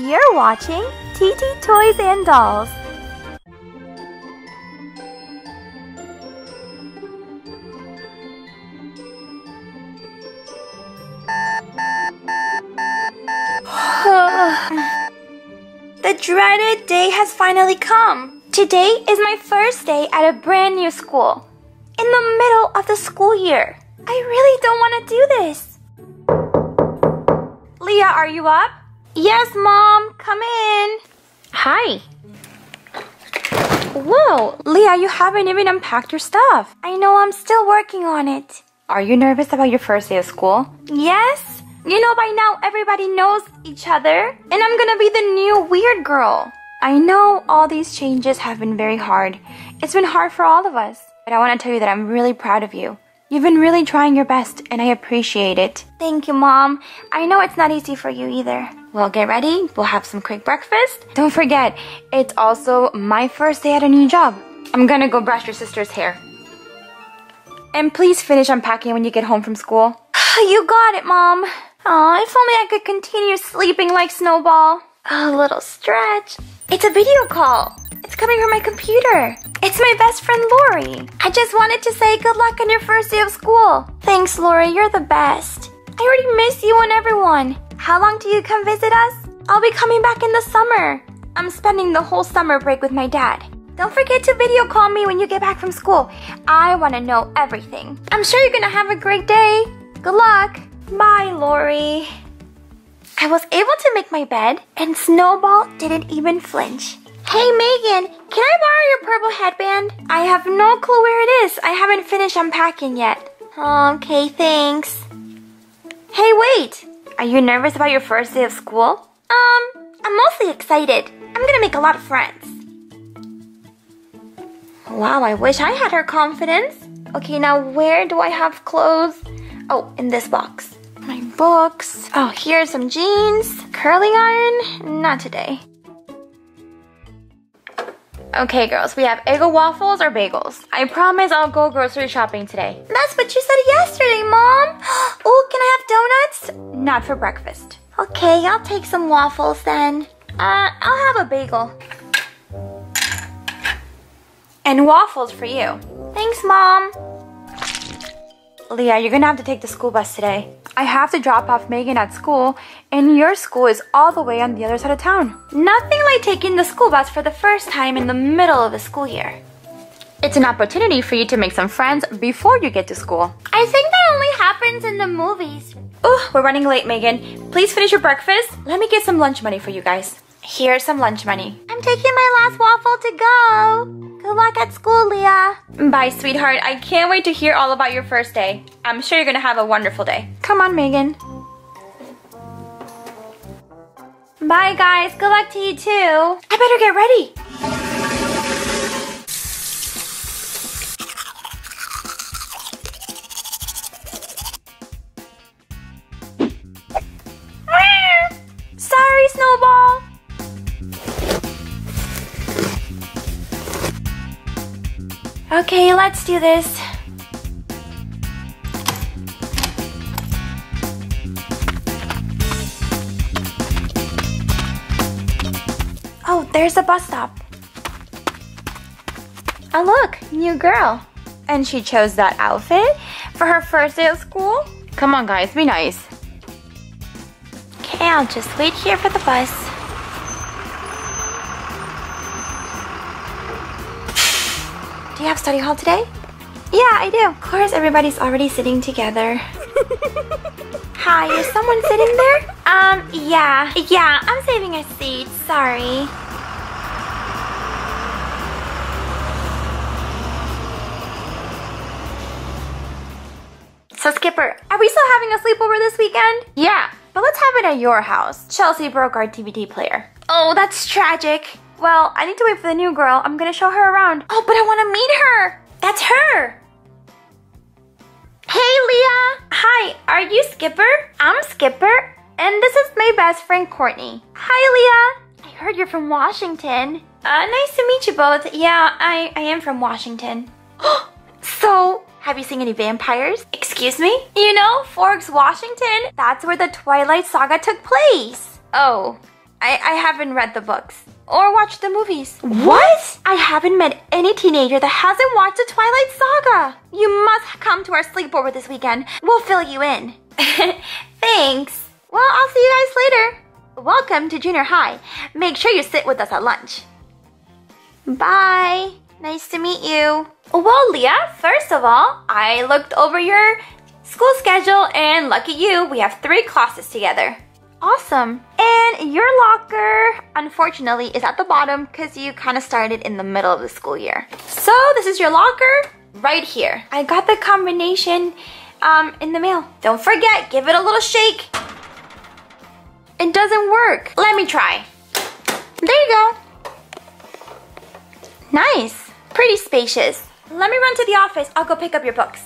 You're watching Titi Toys and Dolls. the dreaded day has finally come. Today is my first day at a brand new school. In the middle of the school year. I really don't want to do this. Lia, are you up? Yes, Mom. Come in. Hi. Whoa, Lia, you haven't even unpacked your stuff. I know I'm still working on it. Are you nervous about your first day of school? Yes. You know, by now everybody knows each other, and I'm gonna be the new weird girl. I know all these changes have been very hard. It's been hard for all of us, but I wanna tell you that I'm really proud of you. You've been really trying your best, and I appreciate it. Thank you, Mom. I know it's not easy for you either. Well, get ready. We'll have some quick breakfast. Don't forget, it's also my first day at a new job. I'm gonna go brush your sister's hair. And please finish unpacking when you get home from school. you got it, Mom. Aw, if only I could continue sleeping like Snowball. A little stretch. It's a video call. It's coming from my computer. It's my best friend Lori. I just wanted to say good luck on your first day of school. Thanks, Lori. You're the best. I already miss you and everyone. How long do you come visit us? I'll be coming back in the summer. I'm spending the whole summer break with my dad. Don't forget to video call me when you get back from school. I want to know everything. I'm sure you're going to have a great day. Good luck. Bye, Lori. I was able to make my bed, and Snowball didn't even flinch. Hey Megan, can I borrow your purple headband? I have no clue where it is. I haven't finished unpacking yet. Okay, thanks. Hey, wait! Are you nervous about your first day of school? Um, I'm mostly excited. I'm gonna make a lot of friends. Wow, I wish I had her confidence. Okay, now where do I have clothes? Oh, in this box. My books. Oh, here's some jeans. Curling iron? Not today. Okay, girls, we have Eggo waffles or bagels. I promise I'll go grocery shopping today. That's what you said yesterday, Mom. oh, can I have donuts? Not for breakfast. Okay, I'll take some waffles then. Uh, I'll have a bagel. And waffles for you. Thanks, Mom. Lia, you're gonna have to take the school bus today. I have to drop off Megan at school, and your school is all the way on the other side of town. Nothing like taking the school bus for the first time in the middle of the school year. It's an opportunity for you to make some friends before you get to school. I think that only happens in the movies. Oh, we're running late, Megan. Please finish your breakfast. Let me get some lunch money for you guys. Here's some lunch money. I'm taking my last waffle to go. Good luck at school, Lia. Bye, sweetheart. I can't wait to hear all about your first day. I'm sure you're gonna have a wonderful day. Come on, Megan. Bye, guys. Good luck to you, too. I better get ready. Okay, let's do this. Oh, there's a bus stop. Oh look, new girl. And she chose that outfit for her first day of school? Come on guys, be nice. Okay, I'll just wait here for the bus. Do you have study hall today? Yeah, I do. Of course, everybody's already sitting together. Hi, is someone sitting there? Um, yeah. Yeah, I'm saving a seat. Sorry. So, Skipper, are we still having a sleepover this weekend? Yeah, but let's have it at your house. Chelsea broke our DVD player. Oh, that's tragic. Well, I need to wait for the new girl. I'm gonna show her around. Oh, but I wanna meet her. That's her. Hey, Lia. Hi, are you Skipper? I'm Skipper, and this is my best friend Courtney. Hi, Lia. I heard you're from Washington. Uh, nice to meet you both. Yeah, I, I am from Washington. so, have you seen any vampires? Excuse me? You know, Forks, Washington? That's where the Twilight Saga took place. Oh, I, I haven't read the books or watched the movies. What? I haven't met any teenager that hasn't watched the Twilight Saga. You must come to our sleepover this weekend. We'll fill you in. Thanks. Well, I'll see you guys later. Welcome to junior high. Make sure you sit with us at lunch. Bye. Nice to meet you. Well, Lia, first of all, I looked over your school schedule and lucky you, we have three classes together. Awesome. And your locker, unfortunately, is at the bottom because you kind of started in the middle of the school year. So this is your locker right here. I got the combination um, in the mail. Don't forget, give it a little shake. It doesn't work. Let me try. There you go. Nice. Pretty spacious. Let me run to the office. I'll go pick up your books.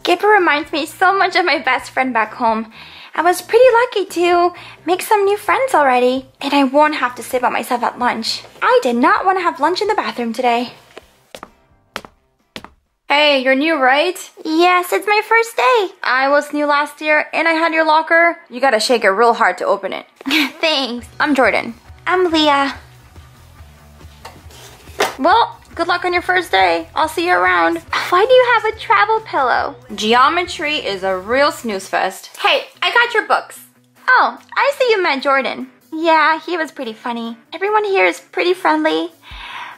Skipper reminds me so much of my best friend back home. I was pretty lucky to make some new friends already, and I won't have to sit by myself at lunch. I did not want to have lunch in the bathroom today. Hey, you're new, right? Yes, it's my first day. I was new last year and I had your locker. You gotta shake it real hard to open it. Thanks. I'm Jordan. I'm Lia. Well, good luck on your first day. I'll see you around. Why do you have a travel pillow? Geometry is a real snooze fest. Hey, I got your books. Oh, I see you met Jordan. Yeah, he was pretty funny. Everyone here is pretty friendly,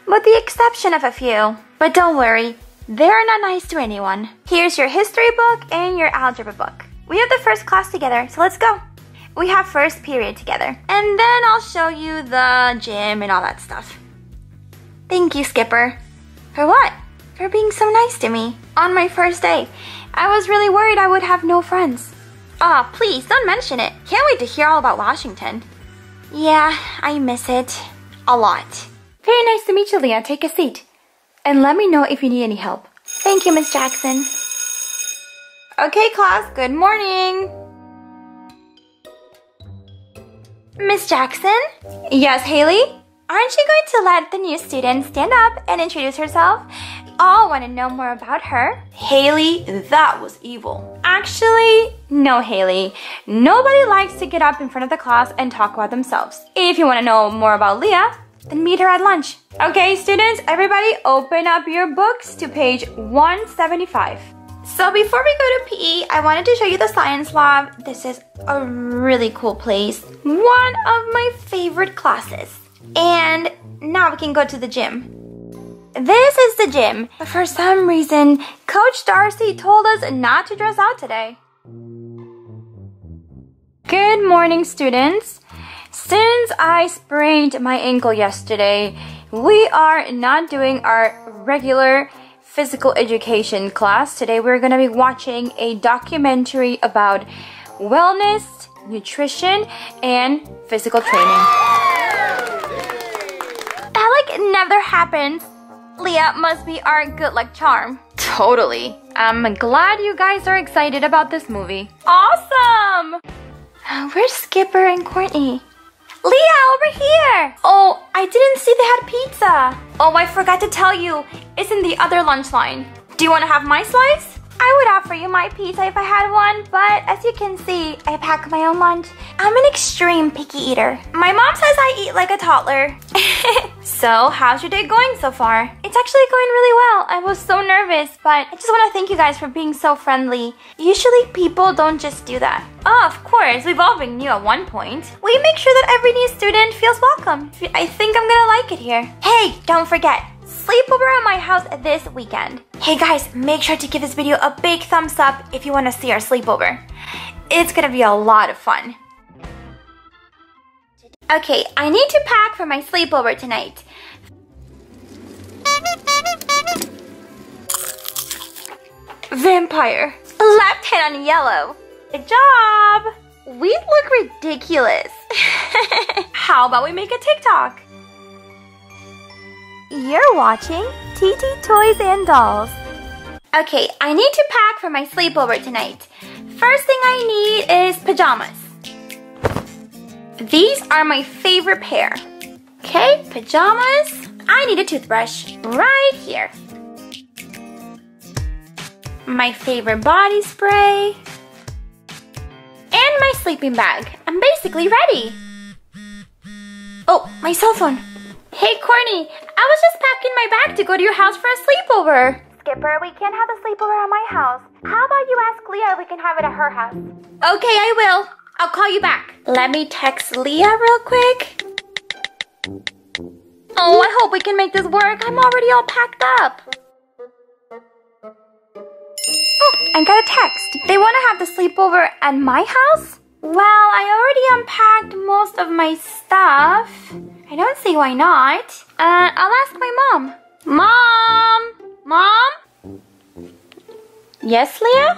with the exception of a few. But don't worry, they're not nice to anyone. Here's your history book and your algebra book. We have the first class together, so let's go. We have first period together. And then I'll show you the gym and all that stuff. Thank you, Skipper. For what? For being so nice to me on my first day. I was really worried I would have no friends. Ah, oh, please don't mention it. Can't wait to hear all about Washington. Yeah, I miss it. A lot. Very nice to meet you, Lia. Take a seat. And let me know if you need any help. Thank you, Miss Jackson. Okay, class, good morning. Miss Jackson? Yes, Haley? Aren't you going to let the new student stand up and introduce herself? All want to know more about her. Haley, that was evil. Actually, no, Haley. Nobody likes to get up in front of the class and talk about themselves. If you want to know more about Lia, then meet her at lunch. Okay, students, everybody open up your books to page 175. So before we go to PE, I wanted to show you the science lab. This is a really cool place. One of my favorite classes. And now we can go to the gym. This is the gym, but for some reason, Coach Darcy told us not to dress out today. Good morning, students. Since I sprained my ankle yesterday, we are not doing our regular physical education class. Today we're going to be watching a documentary about wellness, nutrition, and physical training. Never happens. Lia must be our good luck charm. Totally. I'm glad you guys are excited about this movie. Awesome! Where's Skipper and Courtney? Lia, over here! Oh, I didn't see they had pizza. Oh, I forgot to tell you. It's in the other lunch line. Do you want to have my slice? I would offer you my pizza if I had one, but as you can see, I pack my own lunch. I'm an extreme picky eater. My mom says I eat like a toddler. so, how's your day going so far? It's actually going really well. I was so nervous, but I just want to thank you guys for being so friendly. Usually people don't just do that. Oh, of course, we've all been new at one point. We make sure that every new student feels welcome. I think I'm gonna like it here. Hey, don't forget, sleepover at my house this weekend. Hey guys, make sure to give this video a big thumbs up if you want to see our sleepover. It's gonna be a lot of fun. Okay, I need to pack for my sleepover tonight. Vampire. Left hand on yellow. Good job! We look ridiculous. How about we make a TikTok? You're watching Titi Toys and Dolls. Okay, I need to pack for my sleepover tonight. First thing I need is pajamas. These are my favorite pair. Okay, pajamas. I need a toothbrush right here. My favorite body spray. And my sleeping bag. I'm basically ready. Oh, my cell phone. Hey, Corny, I was just packing my bag to go to your house for a sleepover. Skipper, we can't have a sleepover at my house. How about you ask Lia if we can have it at her house? Okay, I will. I'll call you back. Let me text Lia real quick. Oh, I hope we can make this work. I'm already all packed up. Oh, I got a text. They want to have the sleepover at my house? Well, I already unpacked most of my stuff. I don't see why not. Uh, I'll ask my mom. Mom! Mom? Yes, Lia?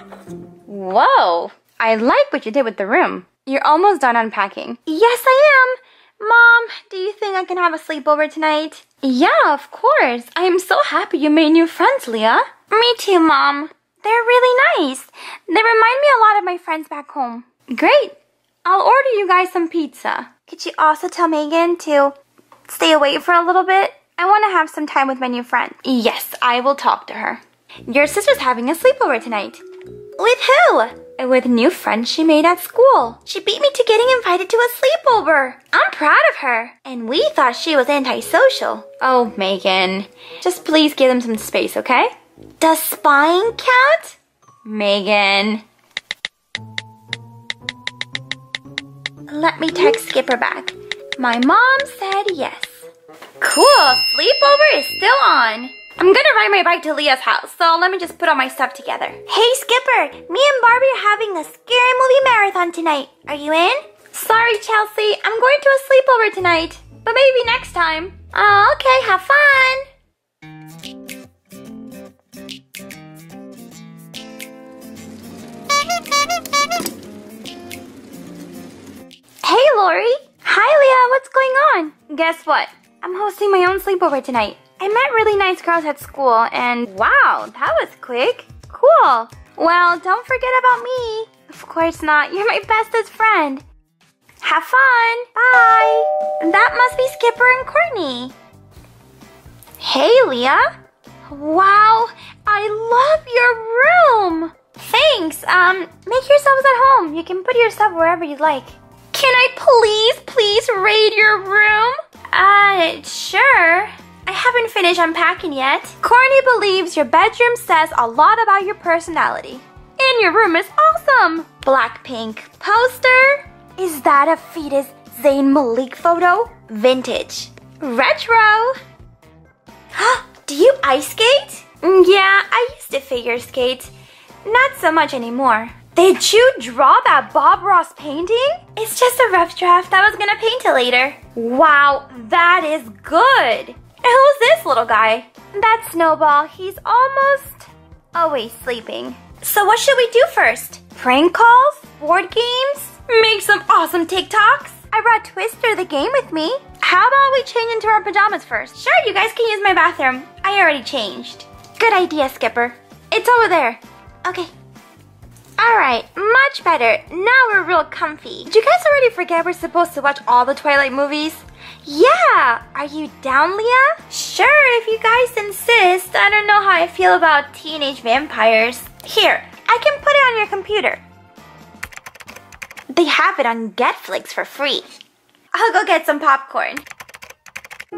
Whoa. I like what you did with the room. You're almost done unpacking. Yes, I am. Mom, do you think I can have a sleepover tonight? Yeah, of course. I am so happy you made new friends, Lia. Me too, Mom. They're really nice. They remind me a lot of my friends back home. Great. I'll order you guys some pizza. Could you also tell Megan to stay away for a little bit? I want to have some time with my new friend. Yes, I will talk to her. Your sister's having a sleepover tonight. With who? With new friends she made at school. She beat me to getting invited to a sleepover. I'm proud of her. And we thought she was antisocial. Oh, Megan. Just please give them some space, okay? Does spying count? Megan. Let me text Skipper back. My mom said yes. Cool, sleepover is still on. I'm gonna ride my bike to Lia's house, so let me just put all my stuff together. Hey Skipper, me and Barbie are having a scary movie marathon tonight. Are you in? Sorry, Chelsea, I'm going to a sleepover tonight, but maybe next time. Oh, okay, have fun. Hey, Lori. Hi, Lia. What's going on? Guess what? I'm hosting my own sleepover tonight. I met really nice girls at school, and wow, that was quick. Cool. Well, don't forget about me. Of course not. You're my bestest friend. Have fun. Bye. That must be Skipper and Courtney. Hey, Lia. Wow, I love your room. Thanks. Um, make yourselves at home. You can put your stuff wherever you like. Can I please, please raid your room? Uh, sure. I haven't finished unpacking yet. Corny believes your bedroom says a lot about your personality. And your room is awesome. Blackpink poster. Is that a fetus Zayn Malik photo? Vintage. Retro. Do you ice skate? Mm, Yeah, I used to figure skate. Not so much anymore. Did you draw that Bob Ross painting? It's just a rough draft. I was gonna paint it later. Wow, that is good. And who's this little guy? That's Snowball. He's almost always sleeping. So what should we do first? Prank calls? Board games? Make some awesome TikToks? I brought Twister the game with me. How about we change into our pajamas first? Sure, you guys can use my bathroom. I already changed. Good idea, Skipper. It's over there. Okay. Alright, much better. Now we're real comfy. Did you guys already forget we're supposed to watch all the Twilight movies? Yeah! Are you down, Lia? Sure, if you guys insist. I don't know how I feel about teenage vampires. Here, I can put it on your computer. They have it on Netflix for free. I'll go get some popcorn.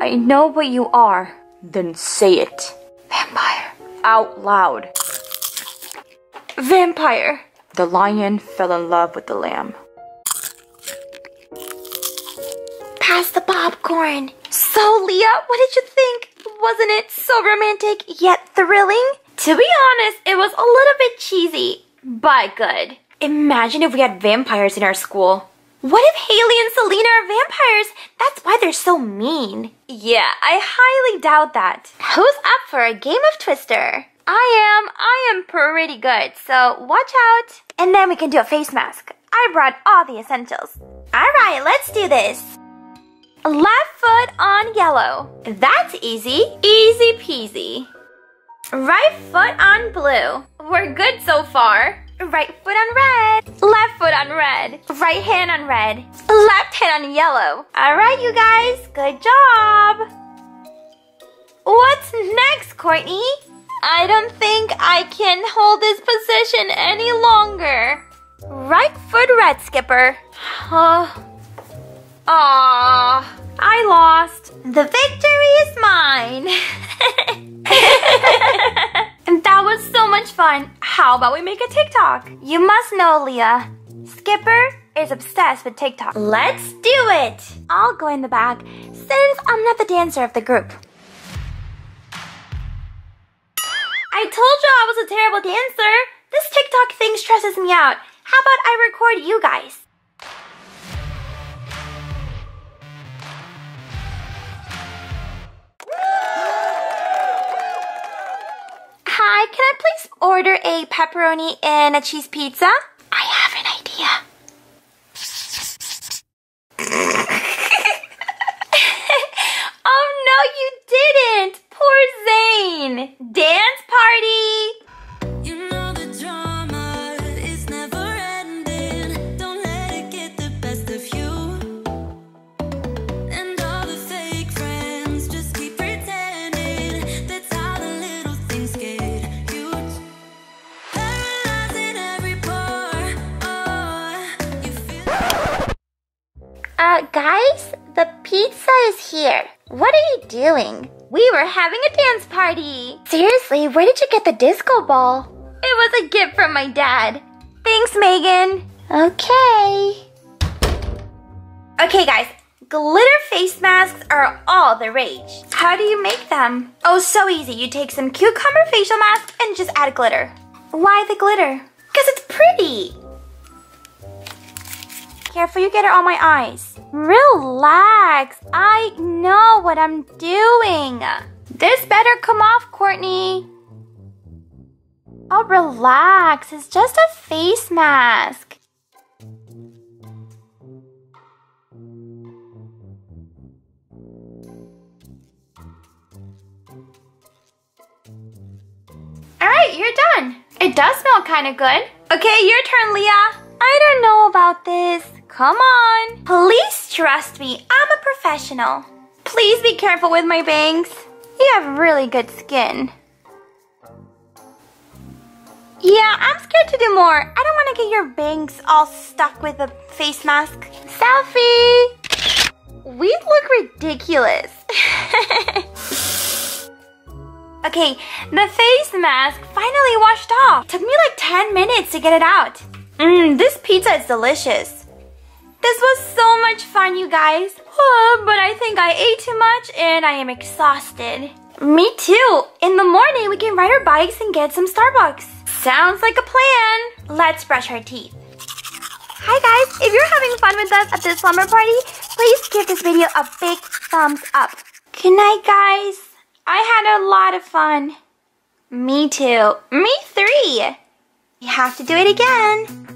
I know what you are. Then say it. Vampire. Out loud. Vampire. The lion fell in love with the lamb. Pass the popcorn. So, Lia, what did you think? Wasn't it so romantic yet thrilling? To be honest, it was a little bit cheesy, but good. Imagine if we had vampires in our school. What if Haley and Selena are vampires? That's why they're so mean. Yeah, I highly doubt that. Who's up for a game of Twister? I am. I am pretty good, so watch out. And then we can do a face mask. I brought all the essentials. Alright, let's do this. Left foot on yellow. That's easy. Easy peasy. Right foot on blue. We're good so far. Right foot on red. Left foot on red. Right hand on red. Left hand on yellow. Alright, you guys. Good job. What's next, Courtney? I don't think I can hold this position any longer. Right foot red, Skipper. Uh, Aww, I lost. The victory is mine. and that was so much fun. How about we make a TikTok? You must know, Lia. Skipper is obsessed with TikTok. Let's do it! I'll go in the back since I'm not the dancer of the group. I told you I was a terrible dancer. This TikTok thing stresses me out. How about I record you guys? Hi, can I please order a pepperoni and a cheese pizza? Is here. What are you doing? We were having a dance party. Seriously, where did you get the disco ball? It was a gift from my dad. Thanks, Megan. Okay. Okay, guys, glitter face masks are all the rage. How do you make them? Oh, so easy. You take some cucumber facial mask and just add glitter. Why the glitter? Because it's pretty. Careful, you get it on my eyes. Relax. I know what I'm doing. This better come off, Courtney. Oh, relax. It's just a face mask. Alright, you're done. It does smell kind of good. Okay, your turn, Lia. I don't know about this. Come on. Please trust me. I'm a professional. Please be careful with my bangs. You have really good skin. Yeah, I'm scared to do more. I don't want to get your bangs all stuck with the face mask. Selfie! We look ridiculous. okay, the face mask finally washed off. Took me like 10 minutes to get it out. Mmm, this pizza is delicious. This was so much fun, you guys. Oh, but I think I ate too much and I am exhausted. Me too. In the morning, we can ride our bikes and get some Starbucks. Sounds like a plan. Let's brush our teeth. Hi guys, if you're having fun with us at this slumber party, please give this video a big thumbs up. Good night, guys. I had a lot of fun. Me too. Me three. We have to do it again.